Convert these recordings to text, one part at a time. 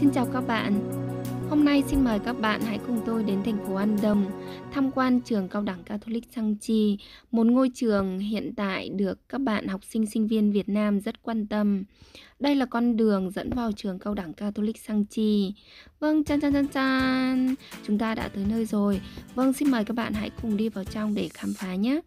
Xin chào các bạn. Hôm nay xin mời các bạn hãy cùng tôi đến thành phố An Đồng tham quan trường cao đẳng Catholic Sang Chi, một ngôi trường hiện tại được các bạn học sinh sinh viên Việt Nam rất quan tâm. Đây là con đường dẫn vào trường cao đẳng Catholic Sang Chi. Vâng, chan chan chan chan. Chúng ta đã tới nơi rồi. Vâng, xin mời các bạn hãy cùng đi vào trong để khám phá nhé.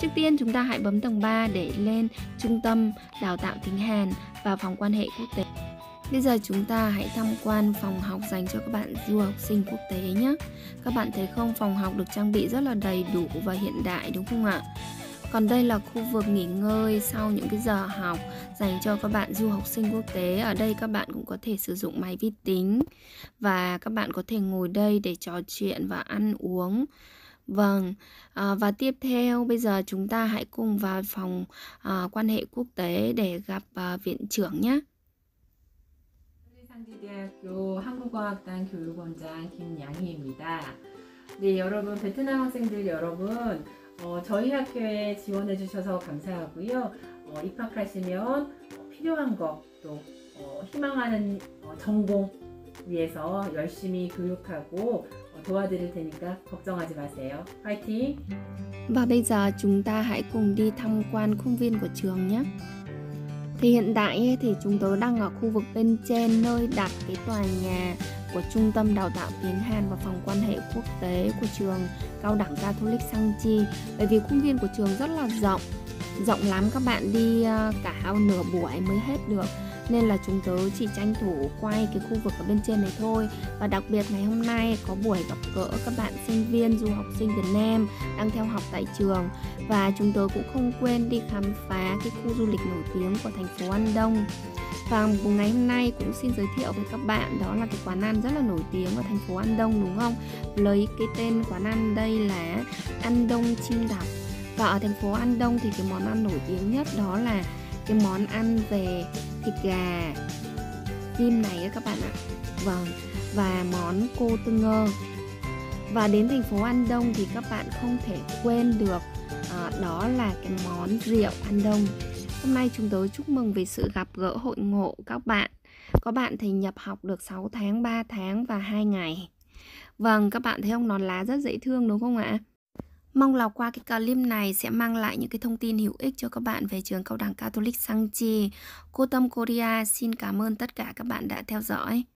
Trước tiên chúng ta hãy bấm tầng 3 để lên trung tâm đào tạo tiếng Hàn và phòng quan hệ quốc tế. Bây giờ chúng ta hãy tham quan phòng học dành cho các bạn du học sinh quốc tế nhé. Các bạn thấy không, phòng học được trang bị rất là đầy đủ và hiện đại đúng không ạ? Còn đây là khu vực nghỉ ngơi sau những cái giờ học dành cho các bạn du học sinh quốc tế. Ở đây các bạn cũng có thể sử dụng máy vi tính và các bạn có thể ngồi đây để trò chuyện và ăn uống. Vâng, à, và tiếp theo bây giờ chúng ta hãy cùng vào phòng à, quan hệ quốc tế để gặp à, viện trưởng nhé. 상지대학교 한국어학단 교육원장 김양희입니다. 네, 여러분 베트남 학생들 여러분 어, 저희 학교에 지원해 주셔서 감사하고요. 어, 입학하시면 필요한 것또 어, 희망하는 어, 전공 위해서 열심히 교육하고 어, 도와드릴 테니까 걱정하지 ma세요. 화이팅! Và bây giờ chúng của trường nhé. Thì hiện tại thì chúng tôi đang ở khu vực bên trên nơi đặt cái tòa nhà của Trung tâm Đào tạo tiếng Hàn và Phòng quan hệ quốc tế của trường Cao đẳng Catholic Sang Chi. Bởi vì khuôn viên của trường rất là rộng, rộng lắm các bạn đi ờ, cả nửa buổi mới hết được nên là chúng tớ chỉ tranh thủ quay cái khu vực ở bên trên này thôi. Và đặc biệt ngày hôm nay có buổi gặp gỡ các bạn sinh viên, du học sinh Việt Nam đang theo học tại trường. Và chúng tớ cũng không quên đi khám phá cái khu du lịch nổi tiếng của thành phố An Đông. Và ngày hôm nay cũng xin giới thiệu với các bạn, đó là cái quán ăn rất là nổi tiếng ở thành phố An Đông, đúng không? Lấy cái tên quán ăn đây là An Đông Chim Đọc và ở thành phố An Đông thì cái món ăn nổi tiếng nhất đó là cái món ăn về thịt gà. Tim này các bạn ạ. Vâng và món cô tư ngơ. Và đến thành phố An Đông thì các bạn không thể quên được à, đó là cái món rượu An Đông hôm nay chúng tôi chúc mừng về sự gặp gỡ hội ngộ các bạn. Có bạn thì nhập học được 6 tháng 3 tháng và 2 ngày. Vâng các bạn thấy không nón lá rất dễ thương đúng không ạ? Mong là qua cái clip này sẽ mang lại những cái thông tin hữu ích cho các bạn về trường cao đẳng Catholic Sang Chi. Cô Tâm Korea xin cảm ơn tất cả các bạn đã theo dõi.